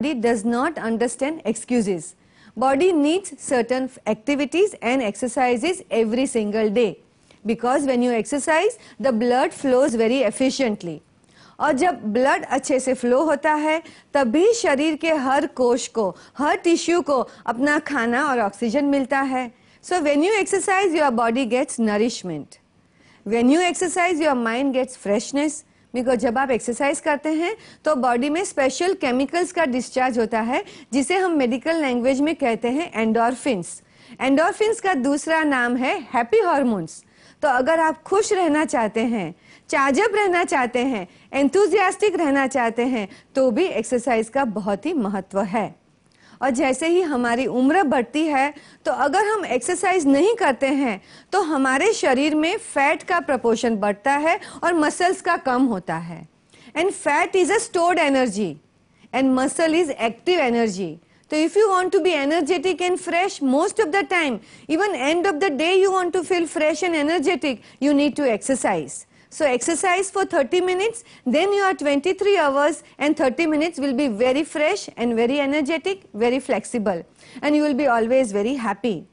body does not understand excuses. Body needs certain activities and exercises every single day because when you exercise the blood flows very efficiently. और जब blood अच्छे से flow होता है तभी शरीर के हर कोश को हर टिश्यू को अपना खाना और ऑक्सीजन मिलता है so when you exercise your body gets nourishment when you exercise your mind gets freshness because जब आप एक्सरसाइज करते हैं तो बॉडी में स्पेशल केमिकल्स का डिस्चार्ज होता है, जिसे हम मेडिकल लैंग्वेज में कहते हैं एंडोरफिन्स एंडोरफिन्स का दूसरा नाम है हैप्पी हॉर्मोन्स तो अगर आप खुश रहना चाहते हैं, चाजब रहना चाहते हैं एंथुजियास्टिक रहना चाहते हैं तो भी एक्सरसाइज का बहुत ही महत्व है। और जैसे ही हमारी उम्र बढ़ती है तो अगर हम एक्सरसाइज नहीं करते हैं तो हमारे शरीर में फैट का प्रपोर्शन बढ़ता है और मसल्स का कम होता है। And fat is a stored energy and muscle is active energy तो if you want to be energetic and fresh most of the time even end of the day you want to feel fresh and energetic you need to exercise So exercise for 30 minutes, then you are 23 hours and 30 minutes will be very fresh and very energetic, very flexible and you will be always very happy.